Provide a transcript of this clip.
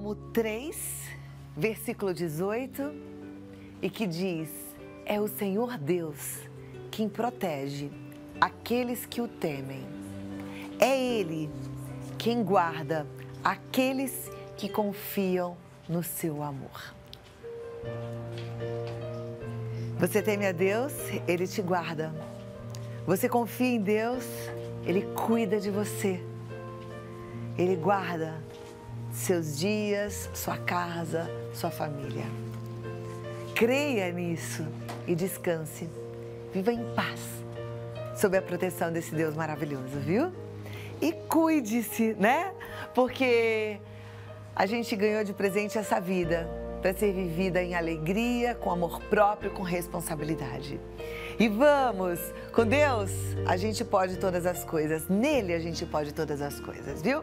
Salmo 3, versículo 18, e que diz: É o Senhor Deus quem protege aqueles que o temem. É Ele quem guarda aqueles que confiam no seu amor. Você teme a Deus, Ele te guarda. Você confia em Deus, Ele cuida de você. Ele guarda seus dias, sua casa, sua família. Creia nisso e descanse. Viva em paz sob a proteção desse Deus maravilhoso, viu? E cuide-se, né? Porque a gente ganhou de presente essa vida para ser vivida em alegria, com amor próprio, com responsabilidade. E vamos, com Deus, a gente pode todas as coisas, nele a gente pode todas as coisas, viu?